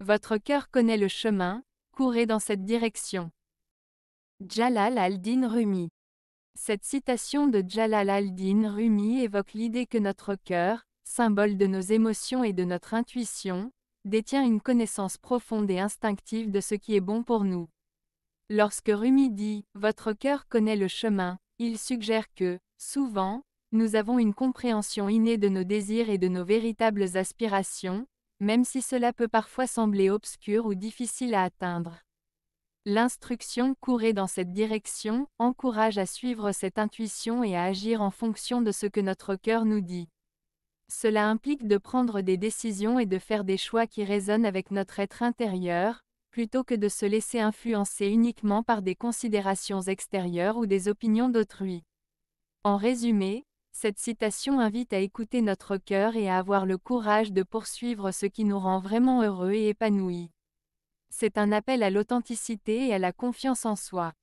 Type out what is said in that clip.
Votre cœur connaît le chemin, courez dans cette direction. Jalal al-Din Rumi. Cette citation de Jalal al-Din Rumi évoque l'idée que notre cœur, symbole de nos émotions et de notre intuition, détient une connaissance profonde et instinctive de ce qui est bon pour nous. Lorsque Rumi dit ⁇ Votre cœur connaît le chemin ⁇ il suggère que, souvent, nous avons une compréhension innée de nos désirs et de nos véritables aspirations, même si cela peut parfois sembler obscur ou difficile à atteindre. L'instruction courée dans cette direction encourage à suivre cette intuition et à agir en fonction de ce que notre cœur nous dit. Cela implique de prendre des décisions et de faire des choix qui résonnent avec notre être intérieur, plutôt que de se laisser influencer uniquement par des considérations extérieures ou des opinions d'autrui. En résumé, cette citation invite à écouter notre cœur et à avoir le courage de poursuivre ce qui nous rend vraiment heureux et épanouis. C'est un appel à l'authenticité et à la confiance en soi.